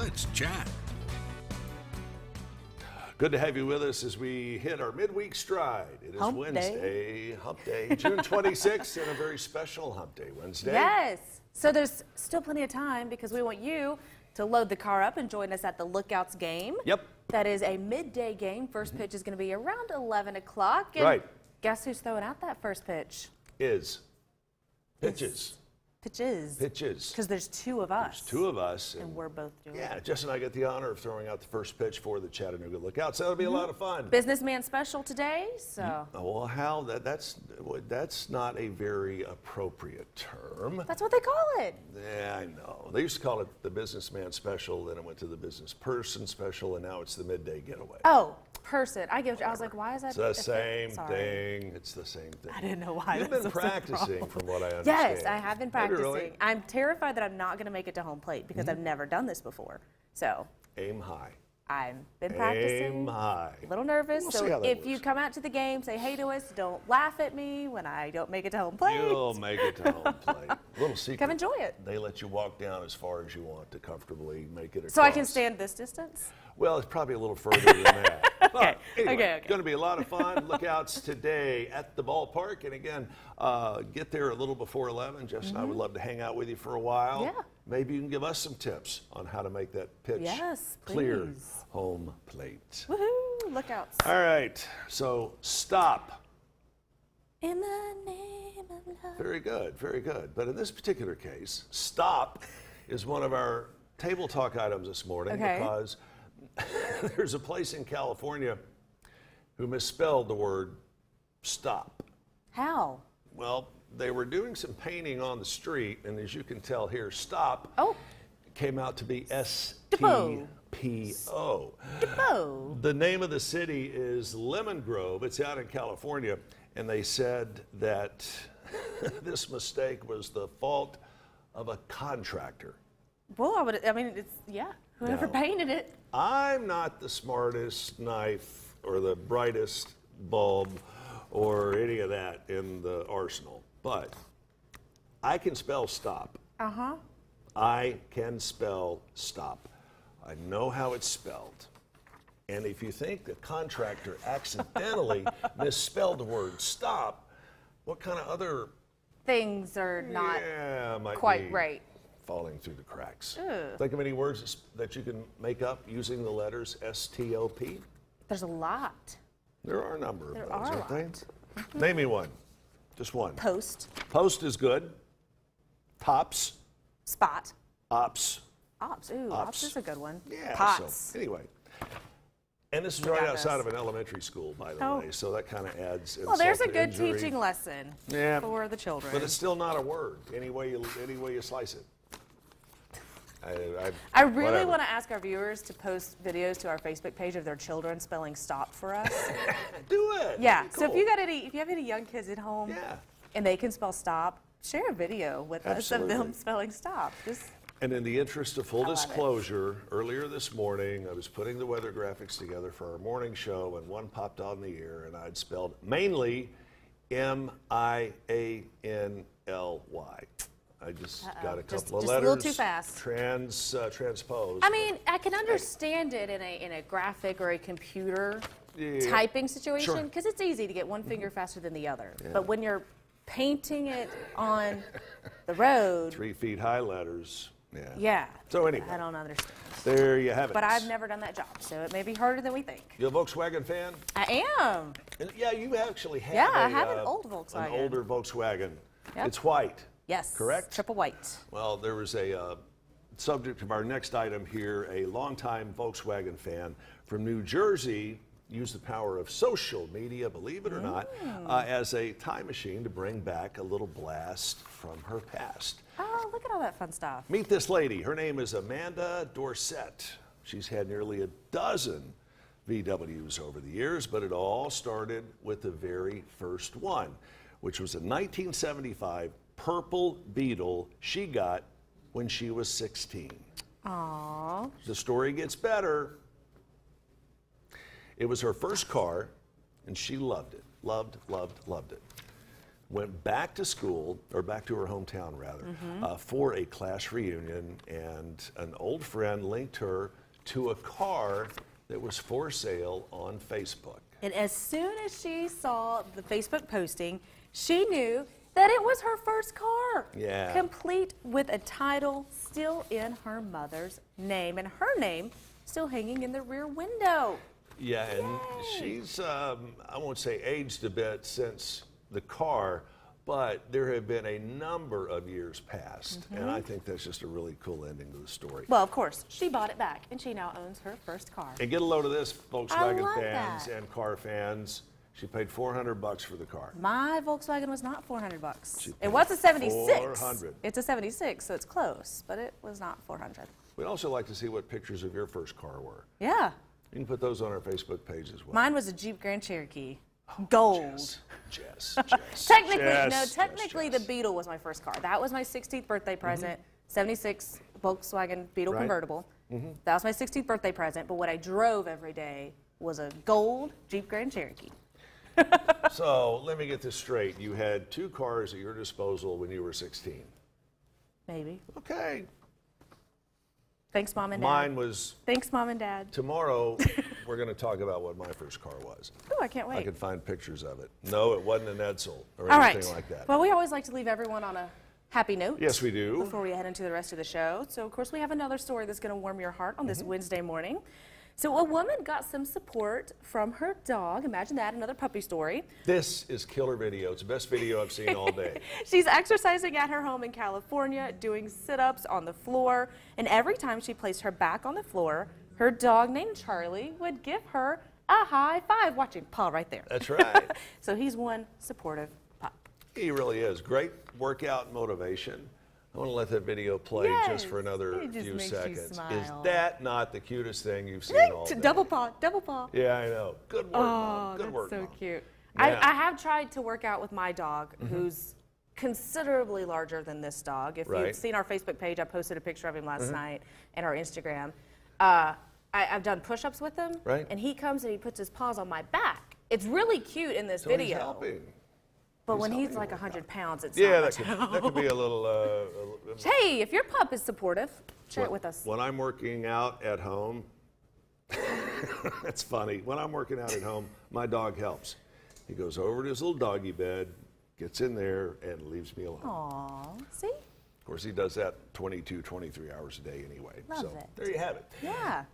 Let's chat. Good to have you with us as we hit our midweek stride. It is Hump day. Wednesday, hump day, June 26th, and a very special hump day Wednesday. Yes. So there's still plenty of time because we want you to load the car up and join us at the Lookouts game. Yep. That is a midday game. 1st pitch is going to be around 11 o'clock. Right. Guess who's throwing out that first pitch? Is pitches. Pitches. Pitches. Because there's two of us. There's two of us. And we're both doing yeah, it. Jess and I get the honor of throwing out the first pitch for the Chattanooga Lookouts. That'll be a lot of fun. Mm-hmm. Businessman special today. So mm-hmm. Oh, well, how that that's that's not a very appropriate term. that's what they call it. Yeah, I know. They used to call it the businessman special, then it went to the business person special, and now it's the midday getaway. Oh, person. I give. I was like, why is that? It's the same thing. It's the same thing. I didn't know why You've been practicing, from what I understand. Yes, I have been you practicing. really? I'm terrified that I'm not going to make it to home plate because Mm-hmm. I've never done this before. So Aim high. I've been practicing. Aim high. A little nervous. We'll so see how that if you come out to the game, say hey to us. Don't laugh at me when I don't make it to home plate. You'll make it to home plate. Little secret. Come enjoy it. They let you walk down as far as you want to comfortably make it across. So I can stand this distance. Well, it's probably a little further than that. Okay, But anyway, okay, okay. Going to be a lot of fun. Lookouts today at the ballpark. And again, uh, get there a little before 11. Jess and I would love to hang out with you for a while. Mm-hmm. Yeah. Maybe you can give us some tips on how to make that pitch Yes, clear please. home plate. Woohoo! Lookouts. All right. So stop. In the name of love. Very good, very good. But in this particular case, stop is one of our table talk items this morning Okay. because there's a place in California who misspelled the word stop. How? Well, they were doing some painting on the street, and as you can tell here, stop Oh, came out to be S T P O. Depot. P O. Depot. The name of the city is Lemon Grove. It's out in California. And they said that this mistake was the fault of a contractor. Well, I would. I mean, it's yeah. Whoever No. painted it. I'm not the smartest knife or the brightest bulb or any of that in the arsenal, but I can spell stop. Uh huh. I can spell stop. I know how it's spelled. And if you think the contractor accidentally misspelled the word stop, what kind of other Things are not yeah, quite be right. Falling through the cracks? Ugh. Think of any words that you can make up using the letters S T O P? There's a lot. There are a number of There those, are aren't they? lot. Mm-hmm. Name me one. Just one. Post. Post is good. Tops, Spot. ops. Ops. Ooh, Ops. ops, is a good one. Yeah. Pots. So anyway. And this is right outside this. of an elementary school, by the Oh. way, so that kind of adds. well, there's a good injury. teaching lesson Yeah. for the children. But it's still not a word, any way you, any way you slice it. I, I, I really want to ask our viewers to post videos to our Facebook page of their children spelling stop for us. do it. yeah. That'd So if you got any, if you have any young kids at home Yeah. and they can spell stop, share a video with us of them spelling stop. Just And in the interest of full disclosure, earlier this morning, I was putting the weather graphics together for our morning show, and one popped on the air, and I'd spelled mainly M I A N L Y. I just got a couple Just- of just a little too fast. Trans uh, transposed. I mean, I can understand it in a in a graphic or a computer Yeah. typing situation Sure. because it's easy to get one finger faster than the other. But when you're painting it on the road, three feet high letters. Yeah. yeah. So anyway. I don't understand. There you have it. But I've never done that job, so it may be harder than we think. You a Volkswagen fan? I am. And yeah, you actually have. Yeah, a, I have an uh, old Volkswagen. An older Volkswagen. Yep. It's white. Yes. Correct? Triple white. Well, there was a uh, subject of our next item here. A longtime Volkswagen fan from New Jersey used the power of social media, believe it or not, Mm. uh, as a time machine to bring back a little blast from her past. Oh, look at all that fun stuff. Meet this lady. Her name is Amanda Dorset. She's had nearly a dozen VWs over the years, but it all started with the very first one, which was a 1975 Purple Beetle she got when she was 16. Aww. The story gets better. It was her first car, and she loved it. Loved, loved, loved it. went back to school, or back to her hometown rather, Mm-hmm. uh, for a class reunion, and an old friend linked her to a car that was for sale on Facebook. And as soon as she saw the Facebook posting, she knew that it was her first car. Yeah. Complete with a title still in her mother's name and her name still hanging in the rear window. Yeah, and she's, um, I won't say aged a bit since the car, but there have been a number of years past. Mm-hmm. And I think that's just a really cool ending to the story. Well, of course, she bought it back and she now owns her first car. And get a load of this, Volkswagen fans that. and car fans. She paid 400 bucks for the car. My Volkswagen was not 400 bucks. It was a 76. 400. It's a 76, so it's close, but it was not 400. We'd also like to see what pictures of your first car were. Yeah. You can put those on our Facebook page as well. Mine was a Jeep Grand Cherokee. Gold. Jess, Jess, Jess. Technically, Jess, no, technically the Beetle was my first car. That was my 16th birthday mm-hmm. present, 76 Volkswagen Beetle Right. convertible. Mm-hmm. That was my 16th birthday present, but what I drove every day was a gold Jeep Grand Cherokee. So let me get this straight. You had two cars at your disposal when you were 16. Maybe. Okay. Thanks, Mom and Dad. Mine was Thanks, Mom and Dad. tomorrow. we're going to talk about what my first car was. Oh, I can't wait. I can find pictures of it. No, it wasn't an Edsel or All anything right. like that. Well, we always like to leave everyone on a happy note. Yes, we do. Before we head into the rest of the show. So, of course, we have another story that's going to warm your heart on Mm-hmm. this Wednesday morning. So, a woman got some support from her dog. Imagine that, another puppy story. This is killer video. It's the best video I've seen all day. She's exercising at her home in California, doing sit ups on the floor. And every time she placed her back on the floor, her dog named Charlie would give her a high five. Watching Paul right there. That's right. So, he's one supportive pup. He really is. Great workout motivation. I want to let that video play just for another just few seconds. Is that not the cutest thing you've seen all day? Double paw, double paw. Yeah, I know. Good work, Oh, Mom. Good that's work, so Mom. cute. Yeah. I, I have tried to work out with my dog, who's considerably larger than this dog. If Right. You've seen our Facebook page, I posted a picture of him last night and our Instagram. Uh, I, I've done push-ups with him, Right. and he comes and he puts his paws on my back. It's really cute in this So he's video, helping. But when he's like you work 100 pounds, it's Yeah, that could, that could be a little. Uh, a Hey, if your pup is supportive, share it with us. When I'm working out at home, that's funny. When I'm working out at home, my dog helps. He goes over to his little doggy bed, gets in there, and leaves me alone. Aw, see? Of course, he does that 22, 23 hours a day anyway. Love so it. there you have it. Yeah.